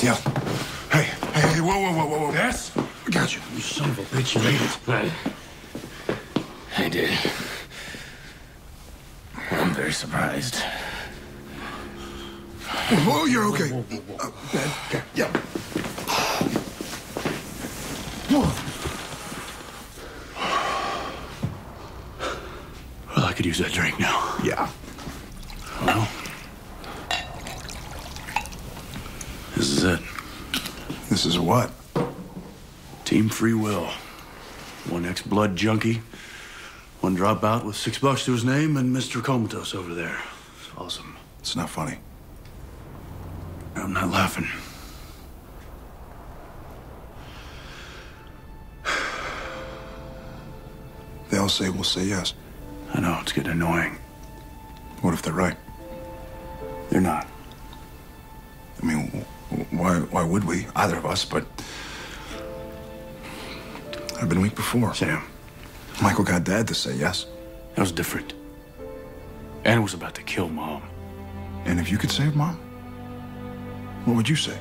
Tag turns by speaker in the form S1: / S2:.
S1: Steele. Hey, hey, hey, whoa, whoa, whoa, whoa, whoa.
S2: Yes?
S1: I got you.
S2: You son of a bitch, you made it.
S3: I, I did. I'm very surprised.
S1: Whoa, you're okay. Uh, man, okay, yeah.
S2: Well, I could use that drink now.
S1: Yeah.
S2: This is it.
S1: This is what?
S2: Team Free Will. One ex-blood junkie, one dropout with six bucks to his name, and Mr. Comatose over there. It's awesome.
S1: It's not funny.
S2: I'm not laughing.
S1: They all say we'll say yes.
S2: I know, it's getting annoying.
S1: What if they're right?
S2: They're not.
S1: I mean, why, why would we? Either of us, but. I've been weak before.
S2: Sam,
S1: Michael got Dad to say yes.
S2: that was different. Anna was about to kill Mom.
S1: And if you could save Mom, what would you say?